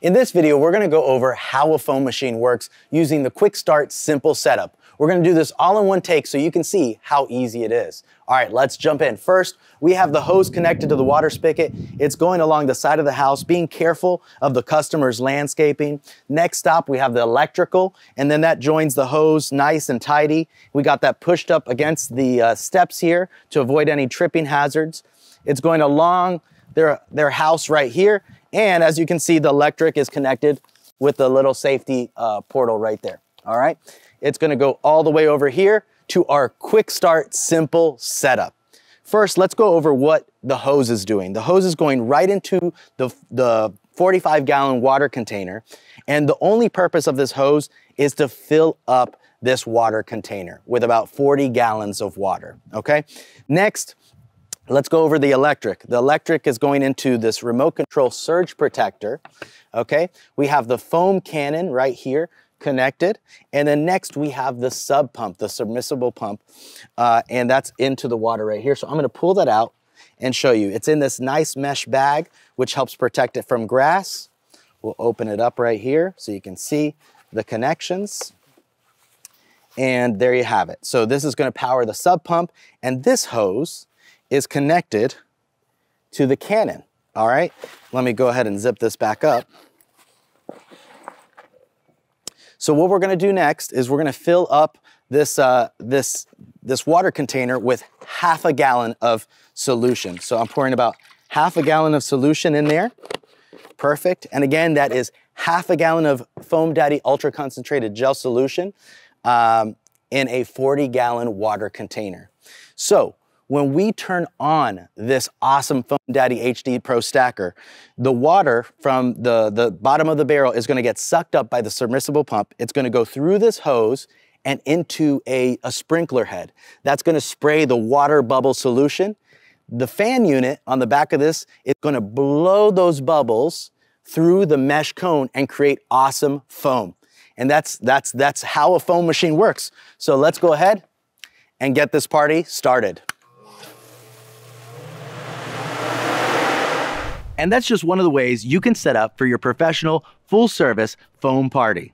In this video, we're gonna go over how a foam machine works using the Quick Start Simple Setup. We're gonna do this all in one take so you can see how easy it is. All right, let's jump in. First, we have the hose connected to the water spigot. It's going along the side of the house, being careful of the customer's landscaping. Next stop, we have the electrical, and then that joins the hose nice and tidy. We got that pushed up against the uh, steps here to avoid any tripping hazards. It's going along their, their house right here. And as you can see, the electric is connected with the little safety uh, portal right there. All right. It's gonna go all the way over here to our quick start simple setup. First, let's go over what the hose is doing. The hose is going right into the, the 45 gallon water container. And the only purpose of this hose is to fill up this water container with about 40 gallons of water, okay? Next, let's go over the electric. The electric is going into this remote control surge protector, okay? We have the foam cannon right here connected. And then next we have the sub pump, the submersible pump, uh, and that's into the water right here. So I'm gonna pull that out and show you. It's in this nice mesh bag, which helps protect it from grass. We'll open it up right here so you can see the connections. And there you have it. So this is gonna power the sub pump and this hose is connected to the cannon. All right, let me go ahead and zip this back up. So what we're gonna do next is we're gonna fill up this, uh, this, this water container with half a gallon of solution. So I'm pouring about half a gallon of solution in there. Perfect. And again, that is half a gallon of Foam Daddy Ultra Concentrated Gel Solution um, in a 40 gallon water container. So when we turn on this awesome Foam Daddy HD Pro Stacker, the water from the, the bottom of the barrel is gonna get sucked up by the submersible pump. It's gonna go through this hose and into a, a sprinkler head. That's gonna spray the water bubble solution. The fan unit on the back of this is gonna blow those bubbles through the mesh cone and create awesome foam. And that's, that's, that's how a foam machine works. So let's go ahead and get this party started. And that's just one of the ways you can set up for your professional, full service foam party.